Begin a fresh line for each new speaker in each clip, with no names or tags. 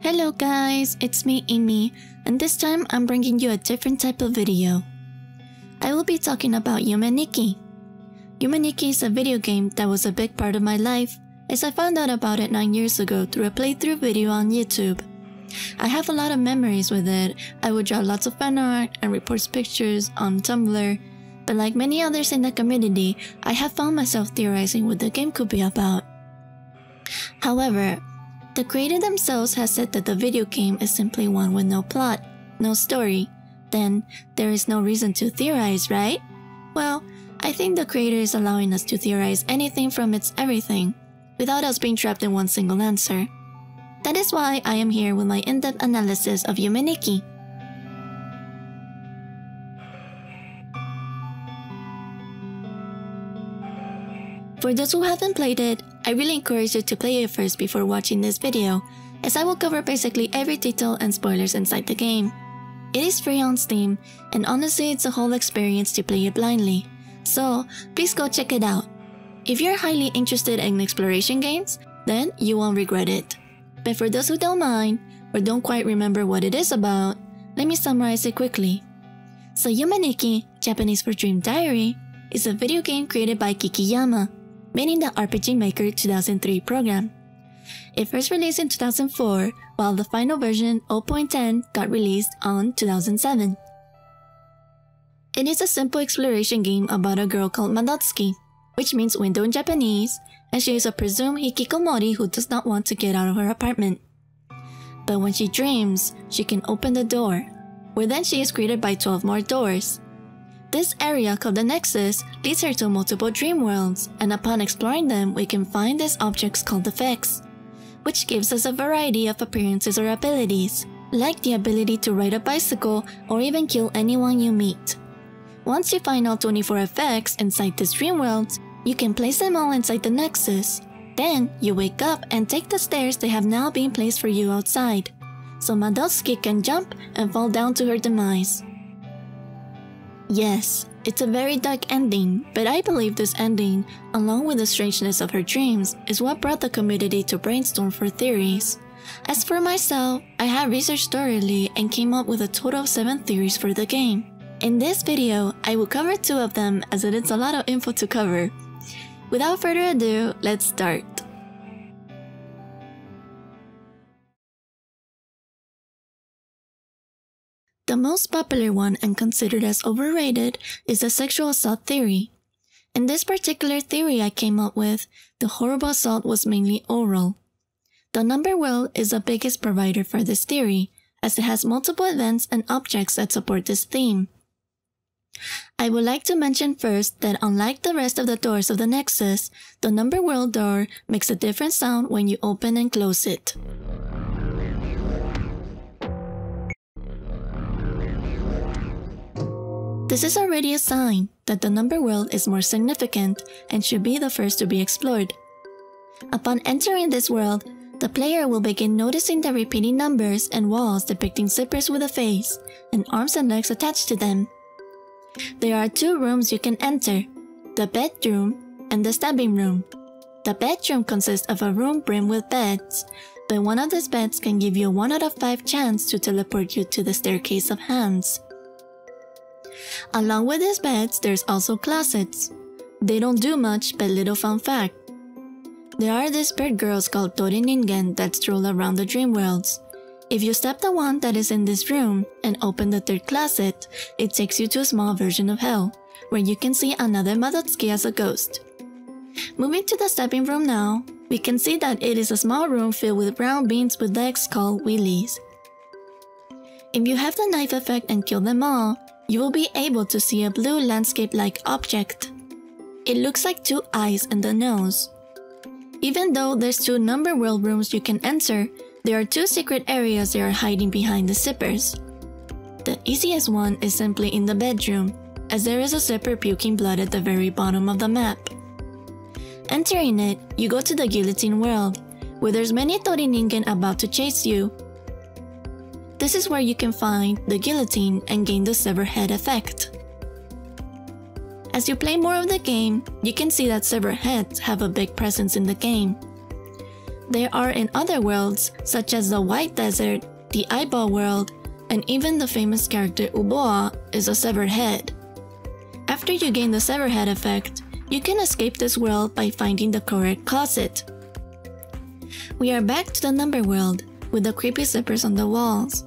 Hello guys, it's me Amy, and this time I'm bringing you a different type of video. I will be talking about Yume Nikki. Yume Nikki is a video game that was a big part of my life as I found out about it 9 years ago through a playthrough video on YouTube. I have a lot of memories with it. I would draw lots of fan art and repost pictures on Tumblr, but like many others in the community, I have found myself theorizing what the game could be about. However, the creator themselves has said that the video game is simply one with no plot, no story. Then, there is no reason to theorize, right? Well, I think the creator is allowing us to theorize anything from its everything, without us being trapped in one single answer. That is why I am here with my in-depth analysis of Yume For those who haven't played it, I really encourage you to play it first before watching this video, as I will cover basically every detail and spoilers inside the game. It is free on Steam, and honestly it's a whole experience to play it blindly, so please go check it out. If you're highly interested in exploration games, then you won't regret it. But for those who don't mind, or don't quite remember what it is about, let me summarize it quickly. So Yume Japanese for Dream Diary, is a video game created by Kikiyama, in the RPG Maker 2003 program. It first released in 2004, while the final version 0.10 got released on 2007. It is a simple exploration game about a girl called Madotsuki, which means window in Japanese, and she is a presumed hikikomori who does not want to get out of her apartment. But when she dreams, she can open the door, where then she is greeted by 12 more doors. This area called the Nexus leads her to multiple dream worlds, and upon exploring them, we can find these objects called effects, which gives us a variety of appearances or abilities, like the ability to ride a bicycle or even kill anyone you meet. Once you find all 24 effects inside these dream worlds, you can place them all inside the Nexus. Then, you wake up and take the stairs that have now been placed for you outside, so Madotsuki can jump and fall down to her demise. Yes, it's a very dark ending, but I believe this ending, along with the strangeness of her dreams, is what brought the community to brainstorm for theories. As for myself, I have researched thoroughly and came up with a total of 7 theories for the game. In this video, I will cover 2 of them as it is a lot of info to cover. Without further ado, let's start. The most popular one and considered as overrated is the sexual assault theory. In this particular theory I came up with, the horrible assault was mainly oral. The number world is the biggest provider for this theory, as it has multiple events and objects that support this theme. I would like to mention first that unlike the rest of the doors of the Nexus, the number world door makes a different sound when you open and close it. This is already a sign that the number world is more significant and should be the first to be explored. Upon entering this world, the player will begin noticing the repeating numbers and walls depicting zippers with a face and arms and legs attached to them. There are two rooms you can enter, the bedroom and the stabbing room. The bedroom consists of a room brimmed with beds, but one of these beds can give you a 1 out of 5 chance to teleport you to the staircase of hands. Along with these beds, there's also closets. They don't do much, but little fun fact. There are these bird girls called Tori Ningen that stroll around the dream worlds. If you step the one that is in this room and open the third closet, it takes you to a small version of hell, where you can see another Madotsuki as a ghost. Moving to the stepping room now, we can see that it is a small room filled with brown beans with legs called wheelies. If you have the knife effect and kill them all, you will be able to see a blue landscape-like object. It looks like two eyes and a nose. Even though there's two number world rooms you can enter, there are two secret areas that are hiding behind the zippers. The easiest one is simply in the bedroom, as there is a zipper puking blood at the very bottom of the map. Entering it, you go to the guillotine world, where there's many Tori Ningen about to chase you, this is where you can find the guillotine and gain the sever head effect. As you play more of the game, you can see that sever heads have a big presence in the game. They are in other worlds, such as the White Desert, the Eyeball World, and even the famous character Uboa is a severed head. After you gain the severed head effect, you can escape this world by finding the correct closet. We are back to the number world, with the creepy zippers on the walls.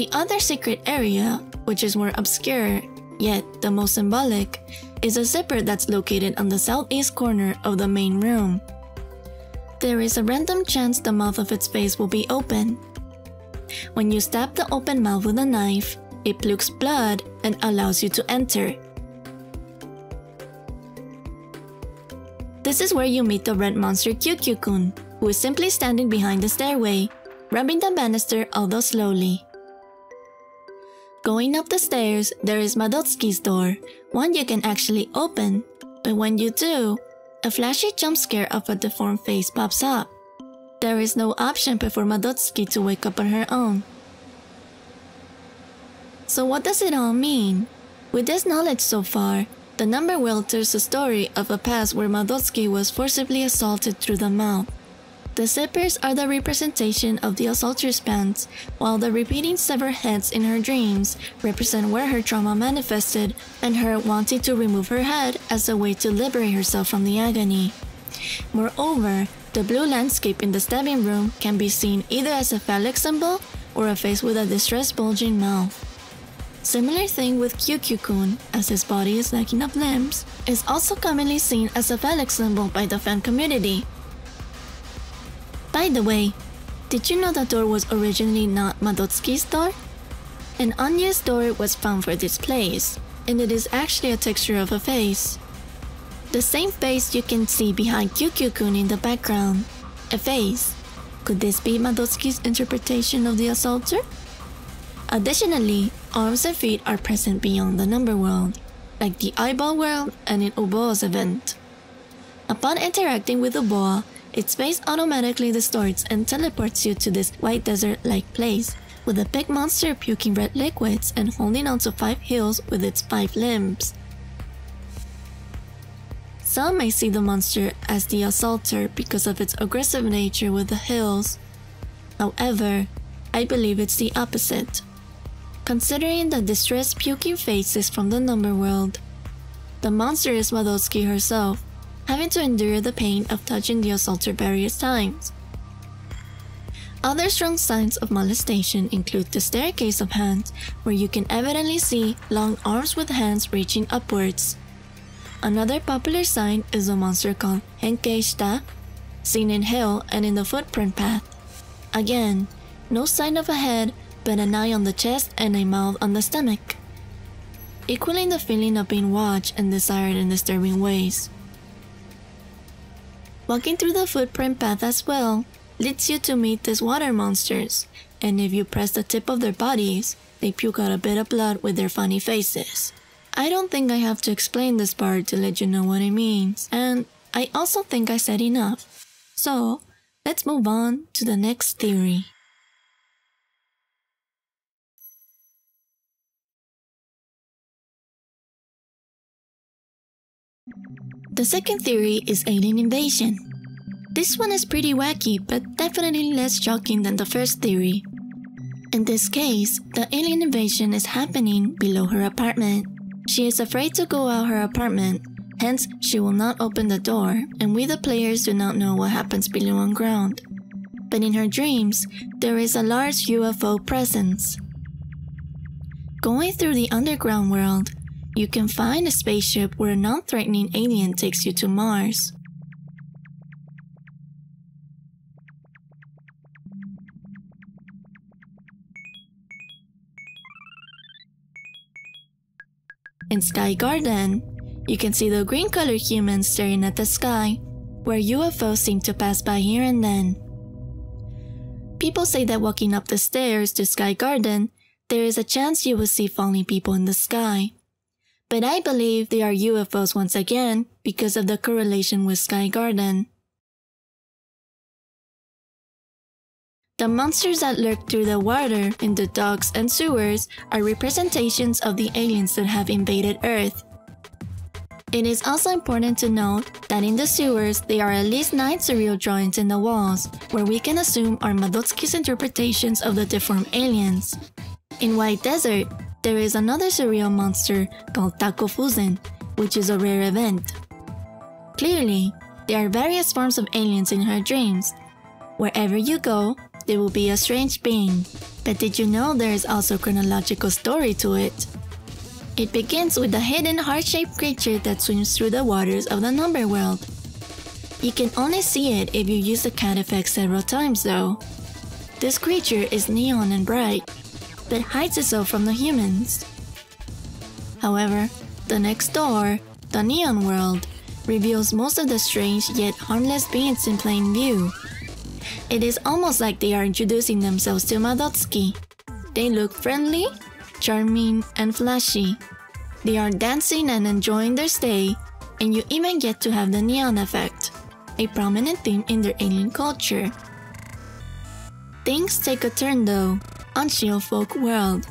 The other secret area, which is more obscure, yet the most symbolic, is a zipper that's located on the southeast corner of the main room. There is a random chance the mouth of its face will be open. When you stab the open mouth with a knife, it plukes blood and allows you to enter. This is where you meet the red monster Kyukyu-kun, who is simply standing behind the stairway, rubbing the banister although slowly. Going up the stairs, there is Madotsuki's door, one you can actually open, but when you do, a flashy jump scare of a deformed face pops up. There is no option but for Madotsuki to wake up on her own. So what does it all mean? With this knowledge so far, the number world tells a story of a past where Madotsuki was forcibly assaulted through the mouth. The zippers are the representation of the assaulter's pants, while the repeating severed heads in her dreams represent where her trauma manifested and her wanting to remove her head as a way to liberate herself from the agony. Moreover, the blue landscape in the stabbing room can be seen either as a phallic symbol or a face with a distressed bulging mouth. Similar thing with Kyukyu-kun, as his body is lacking of limbs, is also commonly seen as a phallic symbol by the fan community, by the way, did you know the door was originally not Madotsuki's door? An unused door was found for this place, and it is actually a texture of a face. The same face you can see behind Kyukyu-kun in the background. A face. Could this be Madotsuki's interpretation of the assaulter? Additionally, arms and feet are present beyond the number world, like the eyeball world and in Uboa's event. Upon interacting with Uboa, its face automatically distorts and teleports you to this white desert-like place, with a big monster puking red liquids and holding onto five hills with its five limbs. Some may see the monster as the assaulter because of its aggressive nature with the hills. However, I believe it's the opposite. Considering the distressed puking faces from the number world, the monster is Madotsuki herself, having to endure the pain of touching the assaulter various times. Other strong signs of molestation include the staircase of hands, where you can evidently see long arms with hands reaching upwards. Another popular sign is a monster called Henkei Shita, seen in Hill and in the footprint path. Again, no sign of a head, but an eye on the chest and a mouth on the stomach. Equaling the feeling of being watched and desired in disturbing ways. Walking through the footprint path as well leads you to meet these water monsters, and if you press the tip of their bodies, they puke out a bit of blood with their funny faces. I don't think I have to explain this part to let you know what it means, and I also think I said enough. So, let's move on to the next theory. The second theory is alien invasion. This one is pretty wacky, but definitely less shocking than the first theory. In this case, the alien invasion is happening below her apartment. She is afraid to go out her apartment, hence she will not open the door, and we the players do not know what happens below on ground. But in her dreams, there is a large UFO presence. Going through the underground world, you can find a spaceship where a non-threatening alien takes you to Mars. In Sky Garden, you can see the green colored humans staring at the sky, where UFOs seem to pass by here and then. People say that walking up the stairs to Sky Garden, there is a chance you will see falling people in the sky. But I believe they are UFOs once again because of the correlation with Sky Garden. The monsters that lurk through the water in the docks and sewers are representations of the aliens that have invaded Earth. It is also important to note that in the sewers, there are at least 9 surreal drawings in the walls, where we can assume are Madotsuki's interpretations of the deformed aliens. In White Desert, there is another surreal monster called Takofuusen, which is a rare event. Clearly, there are various forms of aliens in her dreams. Wherever you go, there will be a strange being. But did you know there is also a chronological story to it? It begins with a hidden heart-shaped creature that swims through the waters of the number world. You can only see it if you use the cat effect several times though. This creature is neon and bright, but hides itself from the humans. However, the next door, the neon world, reveals most of the strange yet harmless beings in plain view. It is almost like they are introducing themselves to Madotsuki. They look friendly, charming, and flashy. They are dancing and enjoying their stay, and you even get to have the neon effect, a prominent theme in their alien culture. Things take a turn though on Shield Folk World.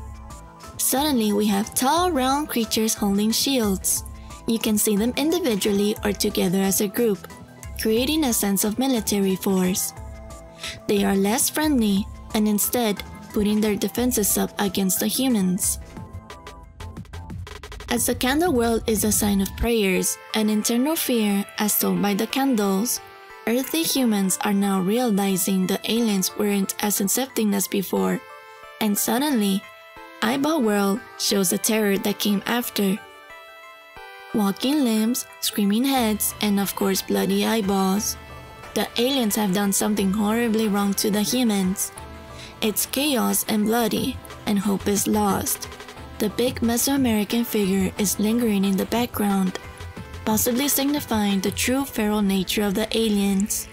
Suddenly we have tall round creatures holding shields. You can see them individually or together as a group, creating a sense of military force. They are less friendly and instead putting their defenses up against the humans. As the candle world is a sign of prayers and internal fear as told by the candles, earthly humans are now realizing the aliens weren't as accepting as before, and suddenly, Eyeball World shows the terror that came after. Walking limbs, screaming heads, and of course bloody eyeballs. The aliens have done something horribly wrong to the humans. It's chaos and bloody, and hope is lost. The big Mesoamerican figure is lingering in the background, possibly signifying the true feral nature of the aliens.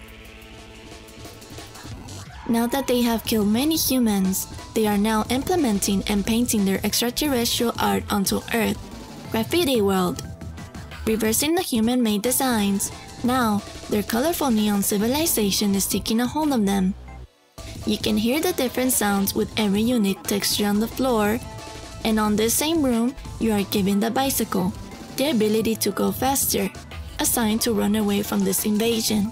Now that they have killed many humans, they are now implementing and painting their extraterrestrial art onto Earth, Graffiti World. Reversing the human-made designs, now their colorful neon civilization is taking a hold of them. You can hear the different sounds with every unique texture on the floor, and on this same room, you are given the bicycle, the ability to go faster, a sign to run away from this invasion.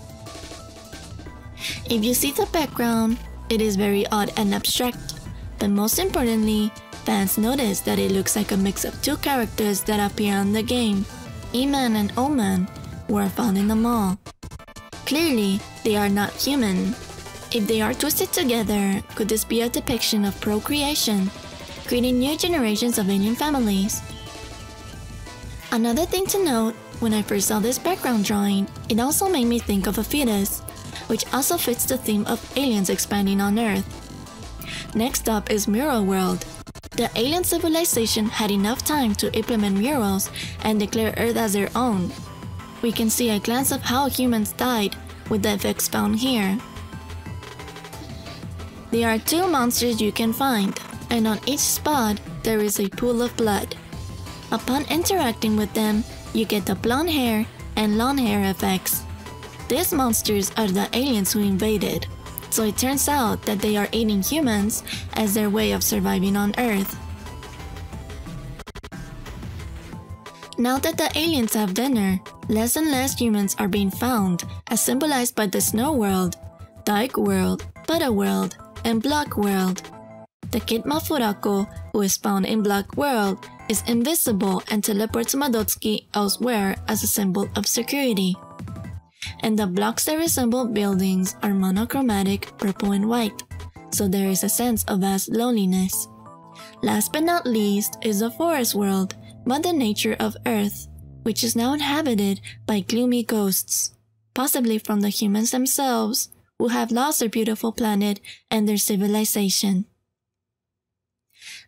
If you see the background, it is very odd and abstract, but most importantly, fans notice that it looks like a mix of two characters that appear in the game, E-Man and O-Man, who are found in the mall. Clearly, they are not human. If they are twisted together, could this be a depiction of procreation, creating new generations of alien families? Another thing to note, when I first saw this background drawing, it also made me think of a fetus, which also fits the theme of aliens expanding on Earth. Next up is Mural World. The alien civilization had enough time to implement murals and declare Earth as their own, we can see a glance of how humans died with the effects found here. There are two monsters you can find, and on each spot there is a pool of blood. Upon interacting with them, you get the blonde hair and long hair effects. These monsters are the aliens who invaded, so it turns out that they are eating humans as their way of surviving on Earth. Now that the aliens have dinner, less and less humans are being found, as symbolized by the Snow World, Dark World, Butter World, and Block World. The Kid Mafurako, who is found in Block World, is invisible and teleports Madotsuki elsewhere as a symbol of security. And the blocks that resemble buildings are monochromatic purple and white, so there is a sense of vast loneliness. Last but not least is the Forest World, Mother Nature of Earth, which is now inhabited by gloomy ghosts, possibly from the humans themselves, who have lost their beautiful planet and their civilization.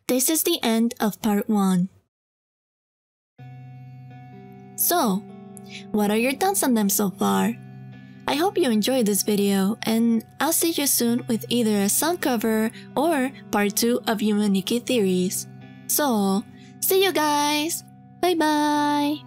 This is the end of part 1. So, what are your thoughts on them so far? I hope you enjoyed this video and I'll see you soon with either a song cover or part 2 of Yume Nikki theories. So, See you guys! Bye bye!